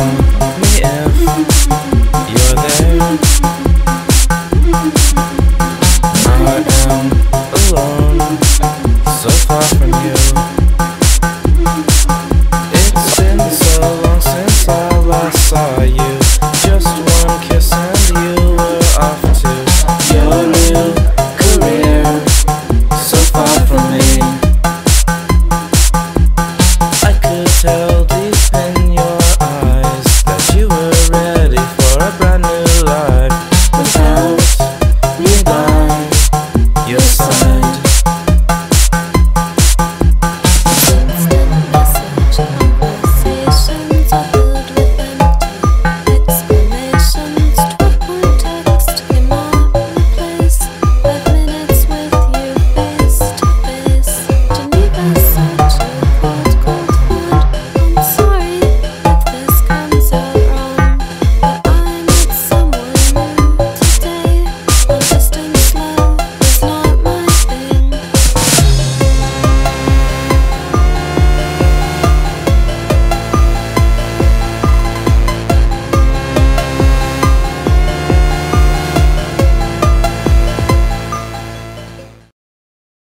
I am alone, so far from